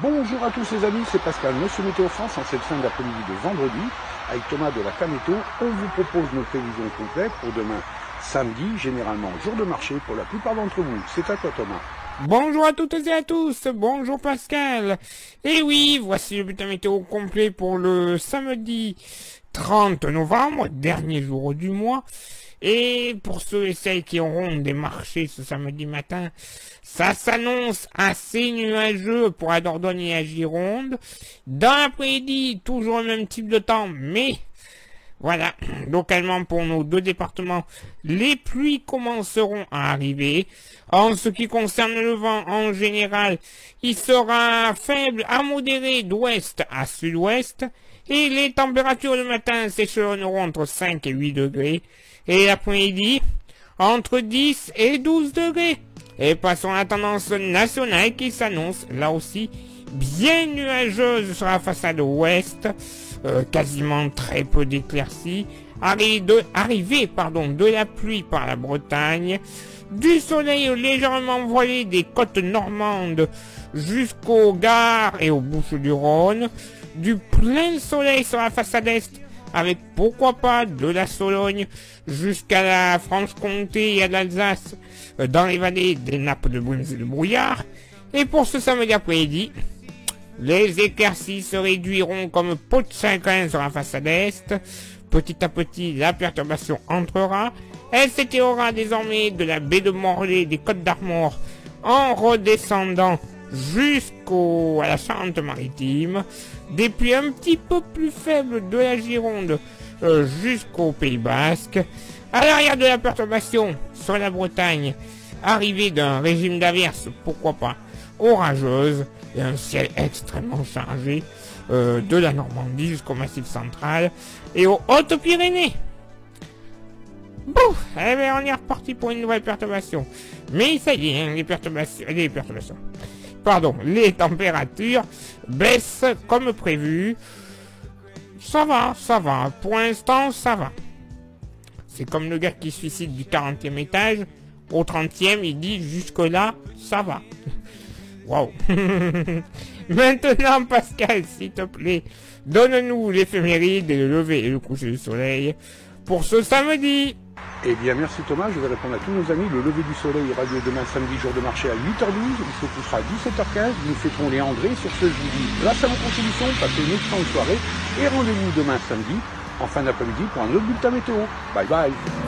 Bonjour à tous les amis, c'est Pascal, Monsieur Météo France, en cette fin d'après-midi de vendredi, avec Thomas de la Caméto, on vous propose nos prévisions complètes pour demain, samedi, généralement jour de marché pour la plupart d'entre vous. C'est à toi Thomas. Bonjour à toutes et à tous, bonjour Pascal. Et oui, voici le bulletin météo complet pour le samedi 30 novembre, dernier jour du mois. Et pour ceux et celles qui auront des marchés ce samedi matin, ça s'annonce assez nuageux pour la et la Gironde. Dans l'après-midi, toujours le même type de temps, mais voilà, localement pour nos deux départements, les pluies commenceront à arriver. En ce qui concerne le vent, en général, il sera faible à modéré d'ouest à sud-ouest. Et les températures le matin s'échelonneront entre 5 et 8 degrés. Et l'après-midi entre 10 et 12 degrés. Et passons à la tendance nationale qui s'annonce là aussi bien nuageuse sur la façade ouest, euh, quasiment très peu d'éclaircies, arrivée pardon, de la pluie par la Bretagne, du soleil légèrement voilé des côtes normandes jusqu'aux gares et aux bouches du Rhône, du plein soleil sur la façade est avec pourquoi pas de la Sologne jusqu'à la Franche-Comté et à l'Alsace, euh, dans les vallées des nappes de brumes et de brouillard. Et pour ce samedi après-midi, les éclaircies se réduiront comme pot de chagrin sur la façade est. Petit à petit, la perturbation entrera. Elle s'étirera désormais de la baie de Morlaix des Côtes d'Armor en redescendant à la Charente-Maritime, des pluies un petit peu plus faibles de la Gironde euh, jusqu'au Pays Basque, à l'arrière de la perturbation sur la Bretagne, arrivée d'un régime d'averse, pourquoi pas, orageuse, et un ciel extrêmement chargé euh, de la Normandie jusqu'au Massif central et aux Hautes-Pyrénées. Bon, eh bien, on est reparti pour une nouvelle perturbation. Mais ça y est, hein, les perturbations, les perturbations pardon, les températures baissent comme prévu. Ça va, ça va. Pour l'instant, ça va. C'est comme le gars qui suicide du 40e étage. Au 30e, il dit jusque-là, ça va. Waouh. Maintenant, Pascal, s'il te plaît, donne-nous l'éphéméride et le lever et le coucher du soleil pour ce samedi. Eh bien, merci Thomas. Je vais répondre à tous nos amis. Le lever du soleil aura lieu demain samedi, jour de marché à 8h12. Il se couchera à 17h15. Nous fêterons les Andrés. Sur ce, je vous dis, grâce à vos contributions, passez une excellente soirée. Et rendez-vous demain samedi, en fin d'après-midi, pour un autre bulletin météo. Bye bye.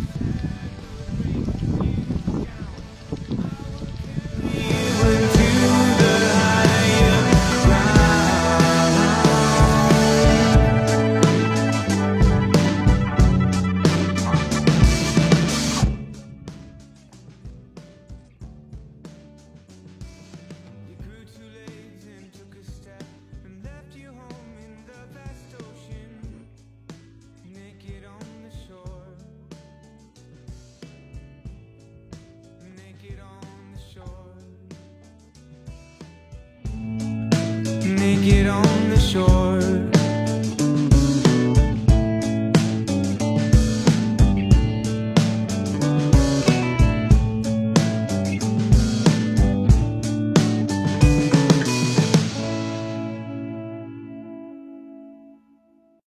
get on the shore